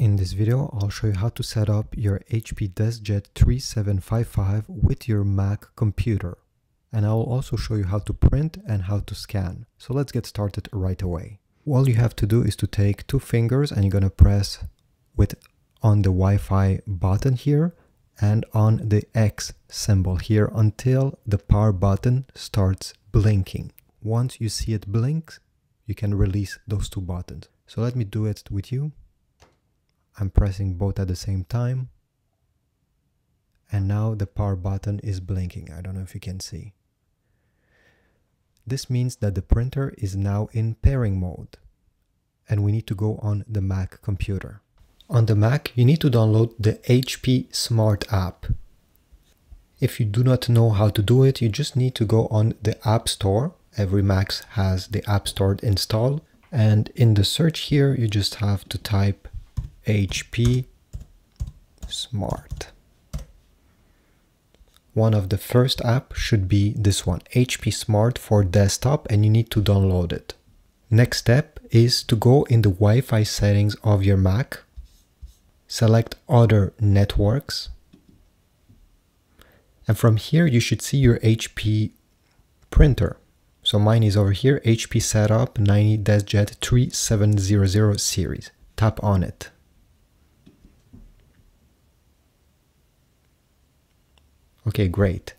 In this video, I'll show you how to set up your HP DeskJet 3755 with your Mac computer. And I will also show you how to print and how to scan. So let's get started right away. All you have to do is to take two fingers and you're to press with on the Wi-Fi button here and on the X symbol here until the power button starts blinking. Once you see it blink, you can release those two buttons. So let me do it with you. I'm pressing both at the same time. And now the power button is blinking. I don't know if you can see. This means that the printer is now in pairing mode and we need to go on the Mac computer. On the Mac, you need to download the HP Smart app. If you do not know how to do it, you just need to go on the App Store. Every Mac has the App Store installed. And in the search here, you just have to type HP Smart. One of the first app should be this one, HP Smart for desktop and you need to download it. Next step is to go in the Wi-Fi settings of your Mac, select other networks, and from here you should see your HP printer. So mine is over here, HP Setup 90-Jet 3700 series. Tap on it. Okay, great.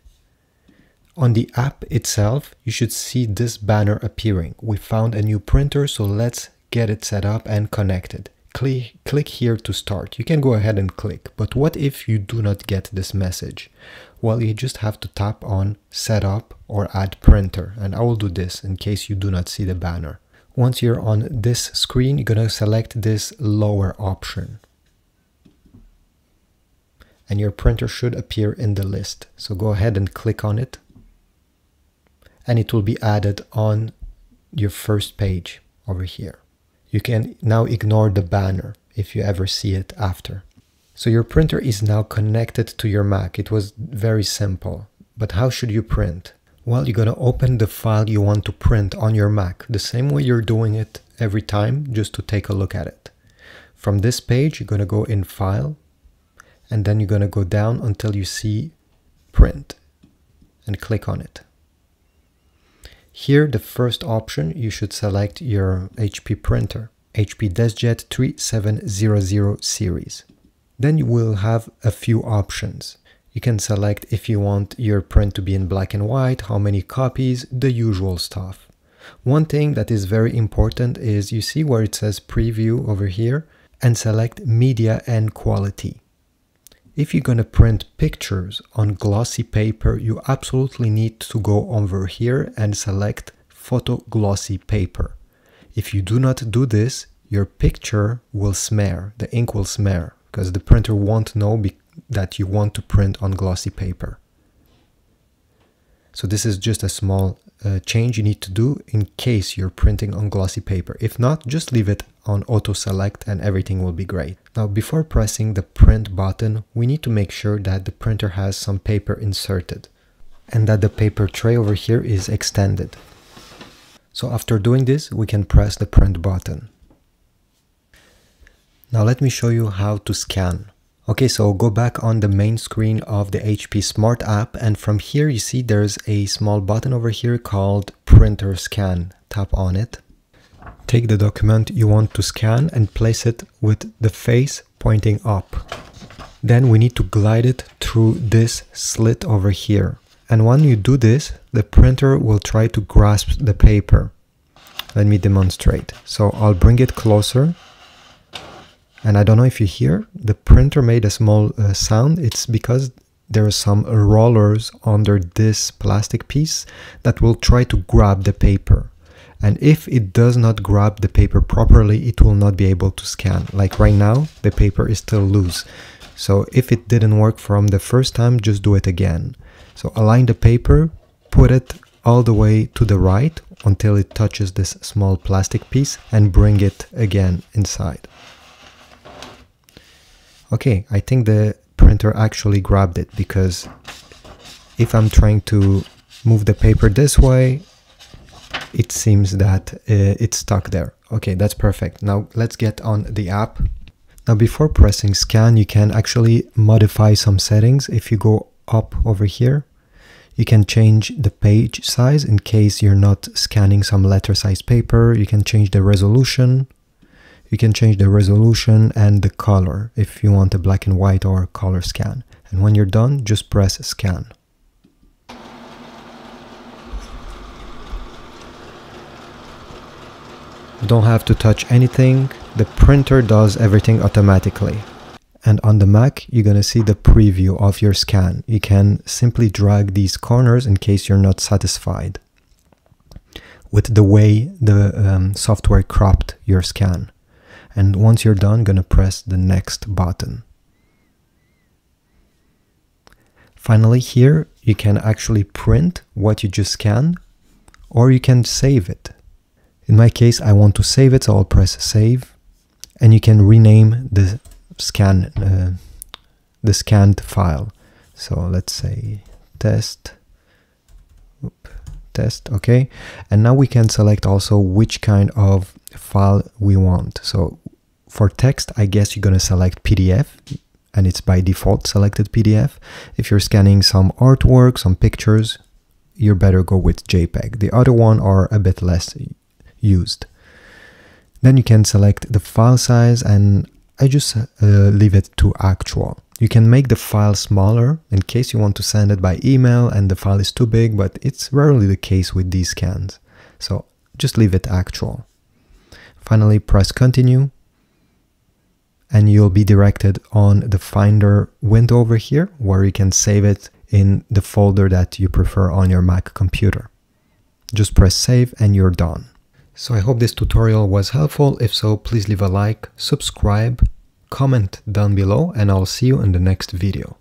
On the app itself, you should see this banner appearing. We found a new printer, so let's get it set up and connected. Click, click here to start. You can go ahead and click, but what if you do not get this message? Well, you just have to tap on Setup or Add Printer, and I will do this in case you do not see the banner. Once you're on this screen, you're going to select this lower option and your printer should appear in the list. So go ahead and click on it and it will be added on your first page over here. You can now ignore the banner if you ever see it after. So your printer is now connected to your Mac. It was very simple. But how should you print? Well, you're to open the file you want to print on your Mac, the same way you're doing it every time, just to take a look at it. From this page, you're to go in File, and then you're going to go down until you see print and click on it. Here, the first option, you should select your HP printer, HP DeskJet 3700 series. Then you will have a few options. You can select if you want your print to be in black and white, how many copies, the usual stuff. One thing that is very important is you see where it says preview over here and select media and quality. If you're going to print pictures on glossy paper, you absolutely need to go over here and select photo glossy paper. If you do not do this, your picture will smear, the ink will smear, because the printer won't know that you want to print on glossy paper. So this is just a small uh, change you need to do in case you're printing on glossy paper. If not, just leave it on auto select and everything will be great. Now before pressing the print button, we need to make sure that the printer has some paper inserted and that the paper tray over here is extended. So after doing this, we can press the print button. Now let me show you how to scan. Okay, so go back on the main screen of the HP Smart app and from here you see there's a small button over here called Printer Scan. Tap on it. Take the document you want to scan and place it with the face pointing up. Then we need to glide it through this slit over here. And when you do this, the printer will try to grasp the paper. Let me demonstrate. So I'll bring it closer and I don't know if you hear, the printer made a small uh, sound. It's because there are some rollers under this plastic piece that will try to grab the paper. And if it does not grab the paper properly, it will not be able to scan. Like right now, the paper is still loose. So if it didn't work from the first time, just do it again. So align the paper, put it all the way to the right until it touches this small plastic piece and bring it again inside. Okay, I think the printer actually grabbed it because if I'm trying to move the paper this way, it seems that uh, it's stuck there. Okay, that's perfect. Now let's get on the app. Now before pressing scan, you can actually modify some settings. If you go up over here, you can change the page size in case you're not scanning some letter size paper. You can change the resolution. You can change the resolution and the color if you want a black and white or color scan. And when you're done, just press scan. You don't have to touch anything. The printer does everything automatically. And on the Mac, you're going to see the preview of your scan. You can simply drag these corners in case you're not satisfied with the way the um, software cropped your scan. And once you're done, going to press the next button. Finally, here you can actually print what you just scanned or you can save it. In my case, I want to save it, so I'll press save. And you can rename the scan uh, the scanned file. So let's say test. Oop, test okay. And now we can select also which kind of file we want. So for text I guess you're gonna select PDF and it's by default selected PDF if you're scanning some artwork some pictures you're better go with JPEG. The other one are a bit less used then you can select the file size and I just uh, leave it to actual. You can make the file smaller in case you want to send it by email and the file is too big, but it's rarely the case with these scans. So just leave it actual. Finally, press continue and you'll be directed on the Finder window over here where you can save it in the folder that you prefer on your Mac computer. Just press save and you're done. So I hope this tutorial was helpful. If so, please leave a like, subscribe, comment down below, and I'll see you in the next video.